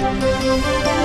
Música